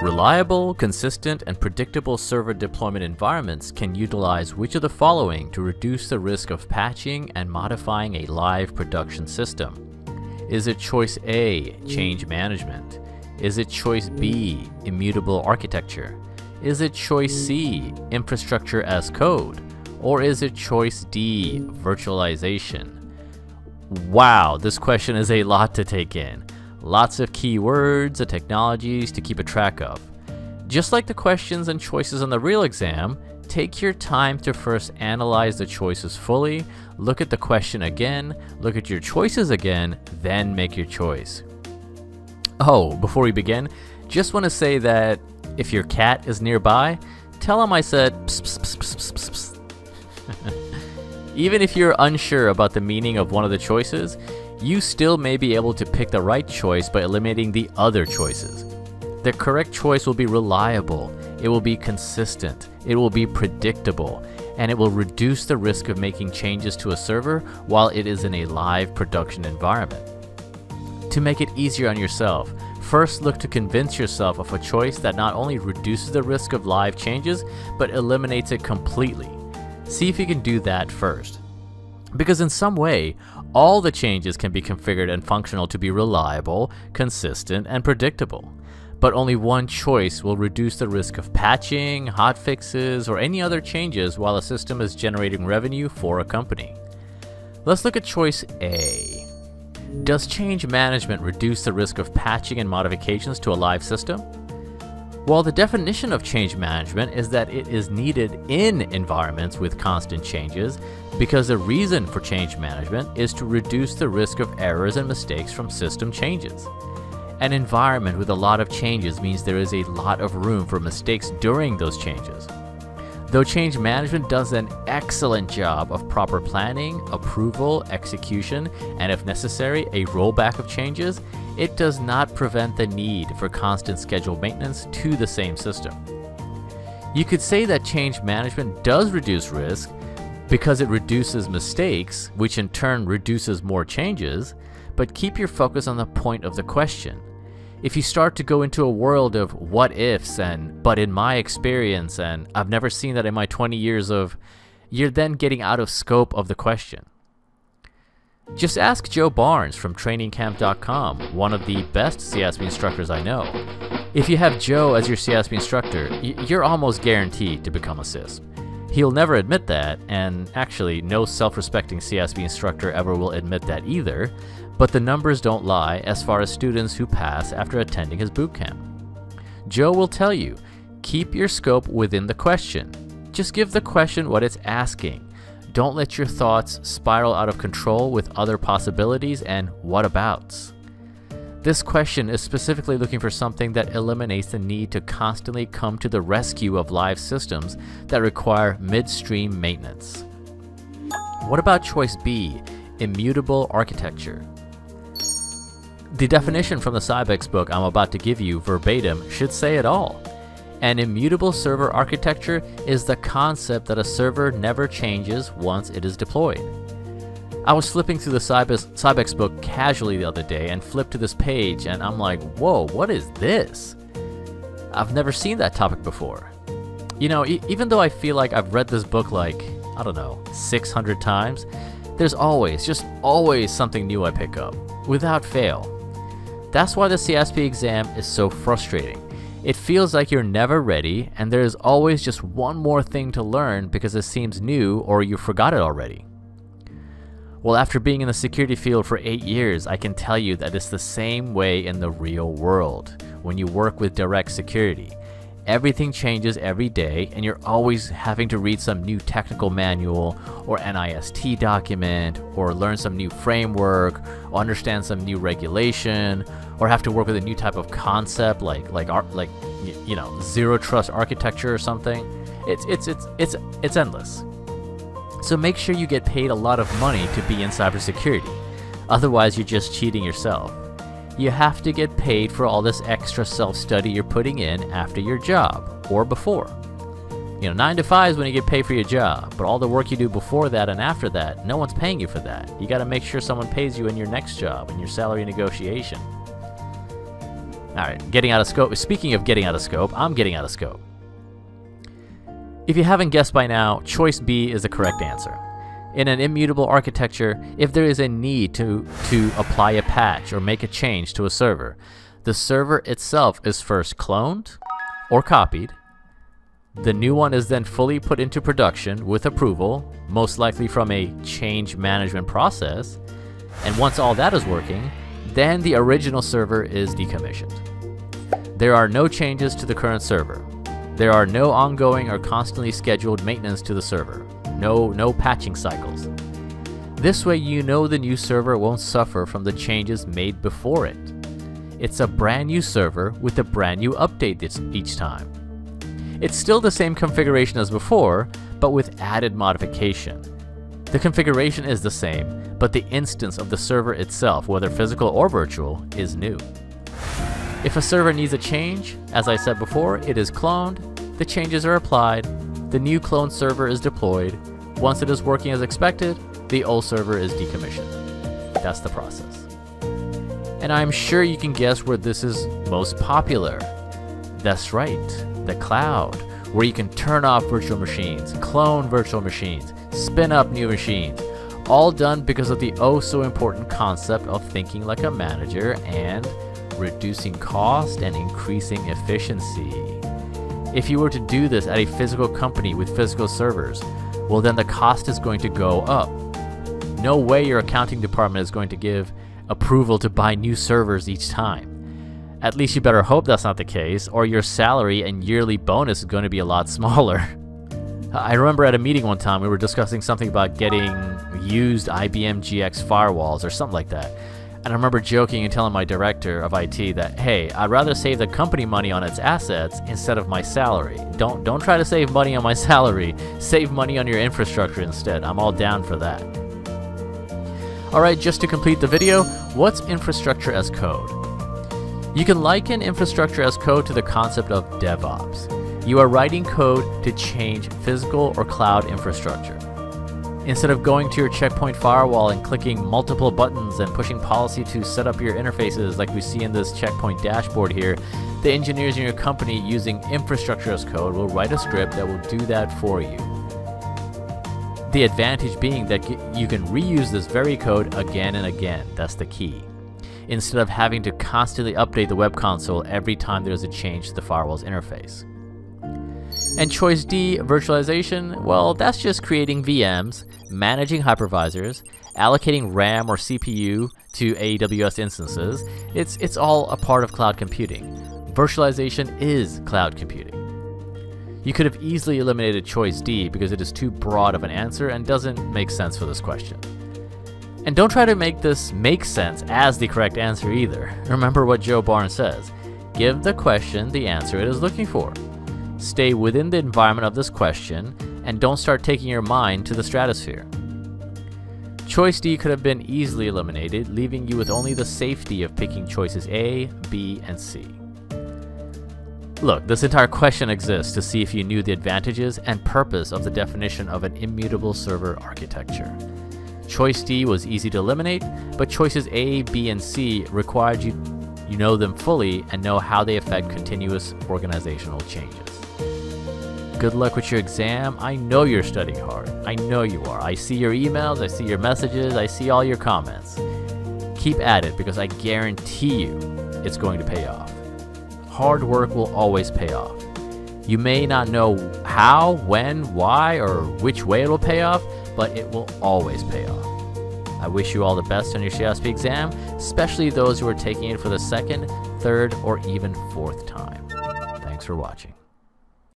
Reliable, consistent, and predictable server deployment environments can utilize which of the following to reduce the risk of patching and modifying a live production system? Is it choice A, change management? Is it choice B, immutable architecture? Is it choice C, infrastructure as code? Or is it choice D, virtualization? Wow, this question is a lot to take in. Lots of keywords and technologies to keep a track of. Just like the questions and choices on the real exam, take your time to first analyze the choices fully, look at the question again, look at your choices again, then make your choice. Oh, before we begin, just want to say that if your cat is nearby, tell him I said pss, pss, pss, Even if you're unsure about the meaning of one of the choices, you still may be able to pick the right choice by eliminating the other choices. The correct choice will be reliable, it will be consistent, it will be predictable, and it will reduce the risk of making changes to a server while it is in a live production environment. To make it easier on yourself, first look to convince yourself of a choice that not only reduces the risk of live changes, but eliminates it completely. See if you can do that first. Because in some way, all the changes can be configured and functional to be reliable, consistent, and predictable. But only one choice will reduce the risk of patching, hotfixes, or any other changes while a system is generating revenue for a company. Let's look at choice A. Does change management reduce the risk of patching and modifications to a live system? While the definition of change management is that it is needed in environments with constant changes, because the reason for change management is to reduce the risk of errors and mistakes from system changes. An environment with a lot of changes means there is a lot of room for mistakes during those changes. Though change management does an excellent job of proper planning, approval, execution, and if necessary, a rollback of changes, it does not prevent the need for constant scheduled maintenance to the same system. You could say that change management does reduce risk because it reduces mistakes, which in turn reduces more changes, but keep your focus on the point of the question. If you start to go into a world of what ifs and but in my experience and I've never seen that in my 20 years of, you're then getting out of scope of the question. Just ask Joe Barnes from trainingcamp.com, one of the best CISSP instructors I know. If you have Joe as your CISSP instructor, you're almost guaranteed to become a CISSP. He'll never admit that, and actually, no self respecting CISSP instructor ever will admit that either, but the numbers don't lie as far as students who pass after attending his boot camp. Joe will tell you keep your scope within the question. Just give the question what it's asking. Don't let your thoughts spiral out of control with other possibilities and whatabouts. This question is specifically looking for something that eliminates the need to constantly come to the rescue of live systems that require midstream maintenance. What about choice B, immutable architecture? The definition from the Sybex book I'm about to give you verbatim should say it all. An immutable server architecture is the concept that a server never changes once it is deployed. I was flipping through the Sybex, book casually the other day and flipped to this page and I'm like, whoa, what is this? I've never seen that topic before. You know, e even though I feel like I've read this book like, I don't know, 600 times, there's always, just always something new I pick up, without fail. That's why the CISSP exam is so frustrating. It feels like you're never ready, and there's always just one more thing to learn because it seems new or you forgot it already. Well, after being in the security field for 8 years, I can tell you that it's the same way in the real world when you work with direct security. Everything changes every day, and you're always having to read some new technical manual or NIST document, or learn some new framework, or understand some new regulation, or have to work with a new type of concept like like like you know zero trust architecture or something. It's it's it's it's it's endless. So make sure you get paid a lot of money to be in cybersecurity. Otherwise, you're just cheating yourself you have to get paid for all this extra self-study you're putting in after your job, or before. You know, 9 to 5 is when you get paid for your job, but all the work you do before that and after that, no one's paying you for that. You gotta make sure someone pays you in your next job, in your salary negotiation. Alright, getting out of scope. Speaking of getting out of scope, I'm getting out of scope. If you haven't guessed by now, choice B is the correct answer. In an immutable architecture, if there is a need to, to apply a patch or make a change to a server, the server itself is first cloned or copied. The new one is then fully put into production with approval, most likely from a change management process. And once all that is working, then the original server is decommissioned. There are no changes to the current server. There are no ongoing or constantly scheduled maintenance to the server. No, no patching cycles. This way you know the new server won't suffer from the changes made before it. It's a brand new server with a brand new update each time. It's still the same configuration as before, but with added modification. The configuration is the same, but the instance of the server itself, whether physical or virtual, is new. If a server needs a change, as I said before, it is cloned, the changes are applied, the new clone server is deployed, once it is working as expected, the old server is decommissioned. That's the process. And I'm sure you can guess where this is most popular. That's right, the cloud, where you can turn off virtual machines, clone virtual machines, spin up new machines, all done because of the oh so important concept of thinking like a manager and reducing cost and increasing efficiency. If you were to do this at a physical company with physical servers, well then the cost is going to go up. No way your accounting department is going to give approval to buy new servers each time. At least you better hope that's not the case, or your salary and yearly bonus is going to be a lot smaller. I remember at a meeting one time we were discussing something about getting used IBM GX firewalls or something like that. And I remember joking and telling my director of IT that, hey, I'd rather save the company money on its assets instead of my salary. Don't don't try to save money on my salary. Save money on your infrastructure instead. I'm all down for that. Alright, just to complete the video, what's infrastructure as code? You can liken infrastructure as code to the concept of DevOps. You are writing code to change physical or cloud infrastructure. Instead of going to your checkpoint firewall and clicking multiple buttons and pushing policy to set up your interfaces like we see in this checkpoint dashboard here, the engineers in your company using infrastructure as code will write a script that will do that for you. The advantage being that you can reuse this very code again and again, that's the key, instead of having to constantly update the web console every time there's a change to the firewall's interface. And choice D, virtualization, well, that's just creating VMs, managing hypervisors, allocating RAM or CPU to AWS instances. It's, it's all a part of cloud computing. Virtualization is cloud computing. You could have easily eliminated choice D because it is too broad of an answer and doesn't make sense for this question. And don't try to make this make sense as the correct answer either. Remember what Joe Barnes says, give the question the answer it is looking for. Stay within the environment of this question and don't start taking your mind to the stratosphere. Choice D could have been easily eliminated, leaving you with only the safety of picking choices A, B, and C. Look, this entire question exists to see if you knew the advantages and purpose of the definition of an immutable server architecture. Choice D was easy to eliminate, but choices A, B, and C required you you know them fully and know how they affect continuous organizational changes. Good luck with your exam. I know you're studying hard. I know you are. I see your emails, I see your messages, I see all your comments. Keep at it because I guarantee you it's going to pay off. Hard work will always pay off. You may not know how, when, why, or which way it will pay off, but it will always pay off. I wish you all the best on your CISSP exam, especially those who are taking it for the second, third, or even fourth time. Thanks for watching.